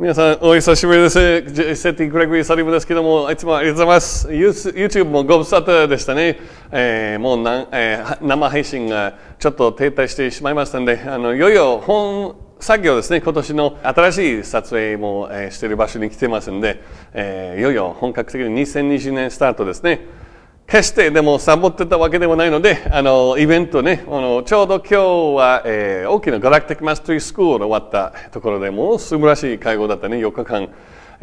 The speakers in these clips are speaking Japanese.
皆さん、お久しぶりです。セティ・グレゴリー・サリムですけども、いつもありがとうございます。YouTube もご無沙汰でしたね。えー、もうな、えー、生配信がちょっと停滞してしまいましたので、あのいよいよ本作業ですね、今年の新しい撮影も、えー、している場所に来てますので、えー、いよいよ本格的に2020年スタートですね。決してでもサボってたわけではないので、あのイベントね、あのちょうど今日は、えー、大きなガラクティックマスタリースクール終わったところでもう素晴らしい会合だったね、4日間。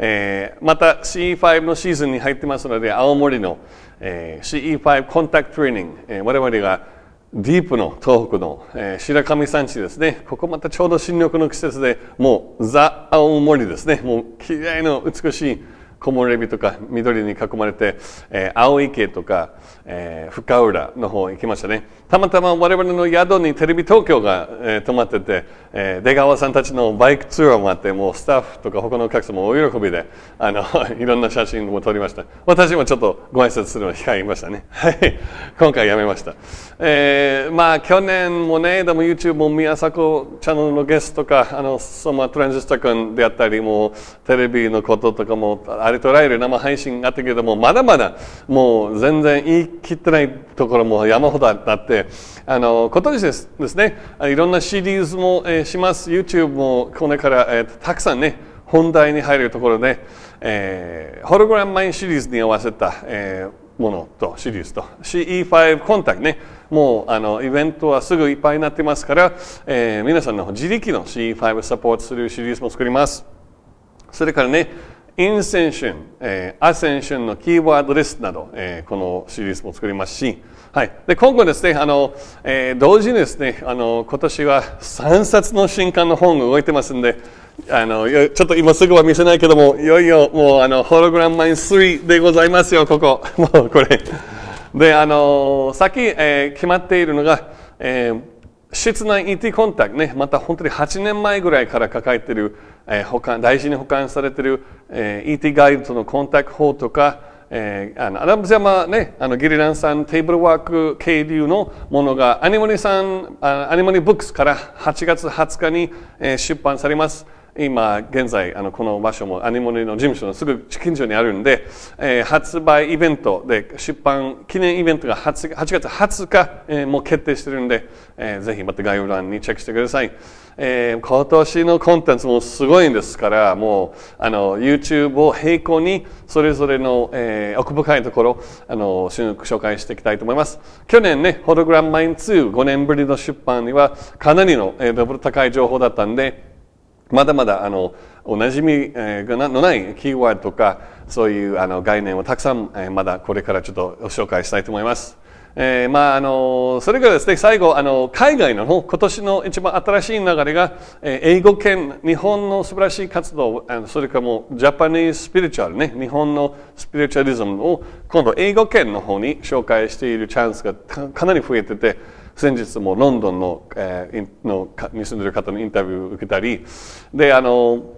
えー、また CE5 のシーズンに入ってますので、青森の、えー、CE5 コンタクトトレーニング、えー、我々がディープの東北の、えー、白神山地ですね。ここまたちょうど新緑の季節で、もうザ・青森ですね。もう綺麗な美しい木漏れ日とか緑に囲まれて、えー、青池とか、えー、深浦の方行きましたね。たまたま我々の宿にテレビ東京が、えー、泊まってて、えー、出川さんたちのバイクツアーもあってもうスタッフとか他のお客様も大喜びであの いろんな写真も撮りました。私もちょっとご挨拶するのを控えましたね。はい。今回やめました、えー、まあ去年もねでも YouTube も宮迫チャンネルのゲストとかあのそのトランジスタ君であったりもうテレビのこととかもありとらゆる生配信があったけどもまだまだもう全然言い切ってないところも山ほどあってあの今年ですですねいろんなシリーズも、えー、します。YouTube もこれから、えー、たくさんね本題に入るところで、えー、ホログラムマインシリーズに合わせた、えー、ものとシリーズと。CE5 コンタクトね。もうあのイベントはすぐいっぱいになってますから、えー、皆さんの自力の CE5 サポートするシリーズも作ります。それからねインセンション、えー、アセンションのキーワードリストなど、えー、このシリーズも作りますし、はい、で今後ですねあの、えー、同時にですねあの今年は3冊の新刊の本が動いてますんであのちょっと今すぐは見せないけどもいよいよもうあのホログラムマイン3でございますよここ。もうこれ。であのさっき、えー、決まっているのが、えー室内 ET コンタクトね、また本当に8年前ぐらいから抱えている、えー、保管大事に保管されている、えー、ET ガイドのコンタクト法とか、えー、あのアラブ山ね、あのギリランさんテーブルワーク渓流のものがアニモニさん、アニモニブックスから8月20日に、えー、出版されます。今現在あのこの場所もアニモニの事務所のすぐ近所にあるんで、えー、発売イベントで出版記念イベントが 8, 8月20日、えー、もう決定してるんで、えー、ぜひまた概要欄にチェックしてください。えー、今年のコンテンツもすごいんですからもうあの YouTube を並行にそれぞれの、えー、奥深いところあの紹介していきたいと思います去年ねホログラムマイン25年ぶりの出版にはかなりの、えー、レベル高い情報だったんでまだまだあのおなじみのないキーワードとかそういうあの概念をたくさんまだこれからちょっと紹介したいと思います。えー、まああのそれからですね最後あの海外の今年の一番新しい流れが、えー、英語圏日本の素晴らしい活動あのそれからもうジャパニーズスピリチュアルね日本のスピリチュアリズムを今度英語圏の方に紹介しているチャンスがかなり増えてて先日もロンドンの,、えー、のに住んでる方のインタビューを受けたりであの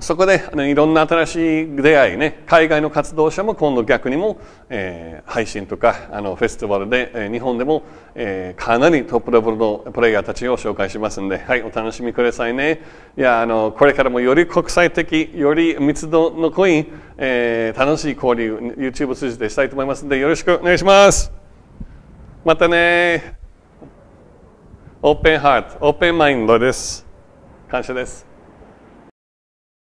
そこであのいろんな新しい出会いね海外の活動者も今度逆にも、えー、配信とかあのフェスティバルで、えー、日本でも、えー、かなりトップレベルのプレイヤーたちを紹介しますんではいお楽しみくださいね。いやあのこれからもより国際的より密度の濃い、えー、楽しい交流 YouTube 通じてしたいと思いますのでよろしくお願いします。またねオープンハート、オープンマインドです。感謝です。